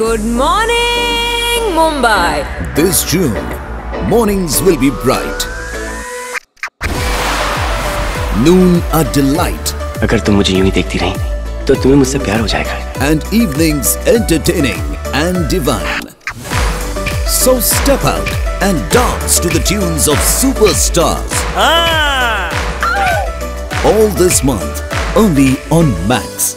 Good morning, Mumbai. This June, mornings will be bright. Noon a delight अगर तुम मुझे यूं ही देखती रही तो तुम्हें मुझसे प्यार हो जाएगा and evenings entertaining and divine. So step out and dance to the tunes of superstars. Ah! All this month only on Max.